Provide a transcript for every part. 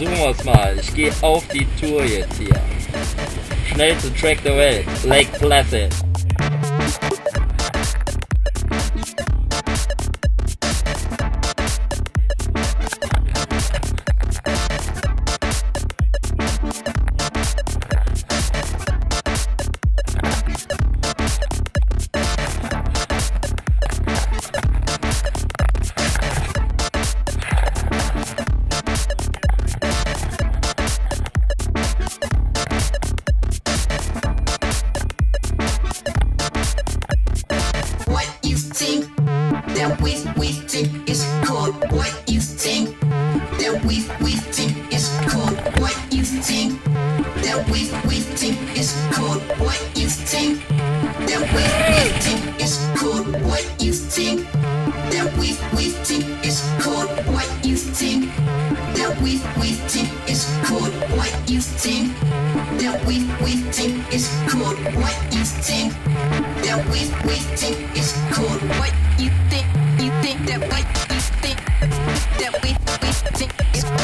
wir's mal. Ich gehe auf die Tour jetzt hier. Schnellste Track der Welt. Lake Placid. That we we think is cool? What you think that we we think is cool? What you think that we we think is cool? What you think that we we think is cool? What you think that we we think is cool? What you think that we we think is cool? What you think that we we think is cool? What you think that we we think is cool? What you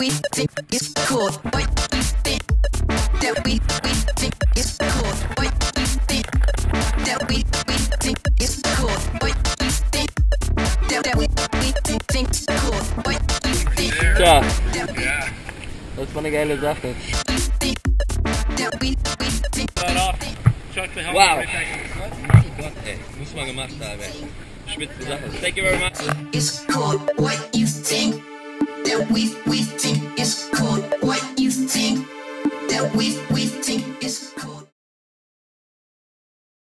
we we think is cool? What you think that we we think is cool? What you think that we we think is cool? What you think that that we we think think cool? What you think Tja, that we das geile Sache. think that we we think Wow. Oh Gott, ey. Muss mal gemacht haben, ey. Spitze Sache. Thank you very much. is cool. What you think that we we think is cool. What you think that we we